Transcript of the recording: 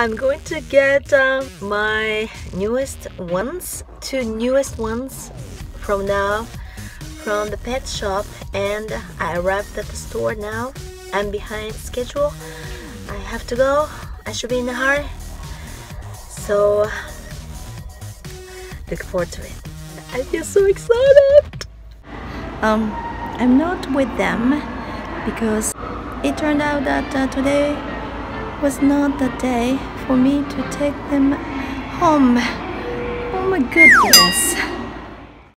I'm going to get uh, my newest ones, two newest ones from now from the pet shop and I arrived at the store now. I'm behind schedule. I have to go. I should be in a hurry. So look forward to it. I feel so excited. Um, I'm not with them because it turned out that uh, today was not the day for me to take them home. Oh my goodness.